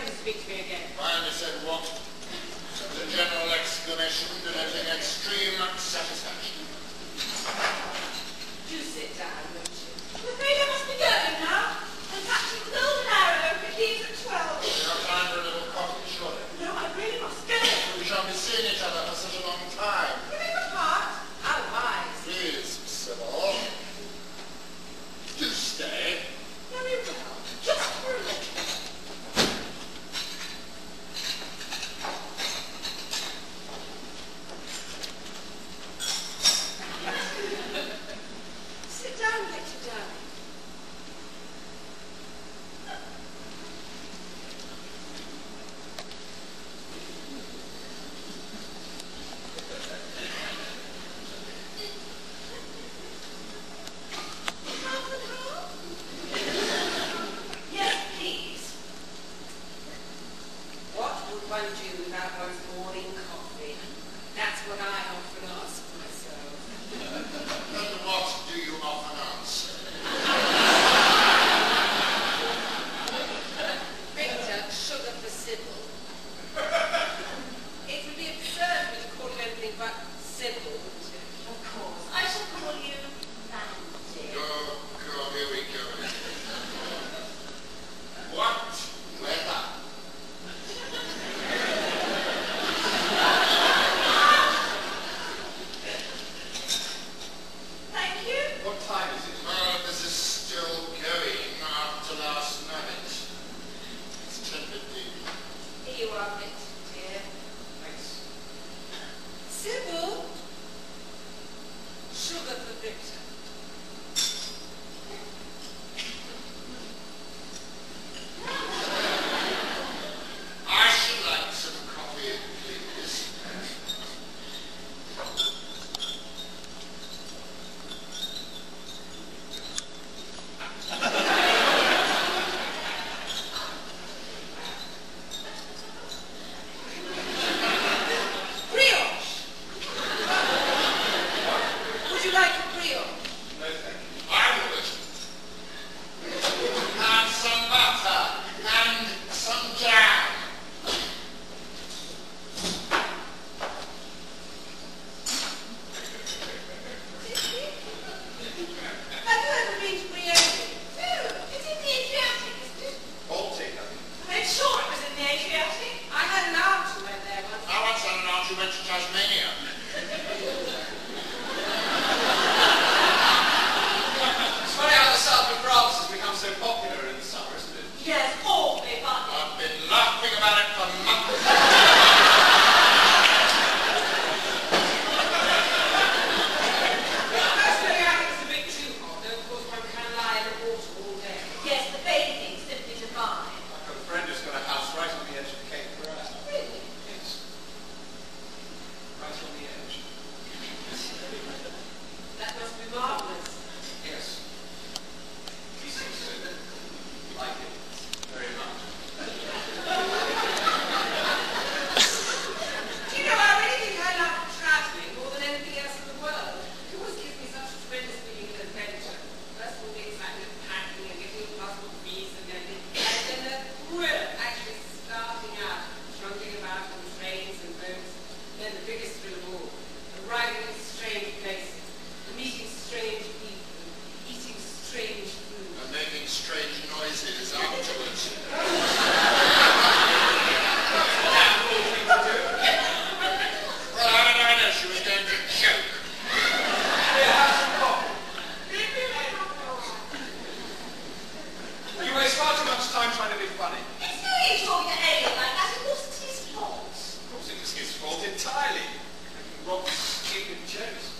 I to speak to me again. Ryan said what? The general exclamation denoting extreme satisfaction. States.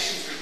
Patience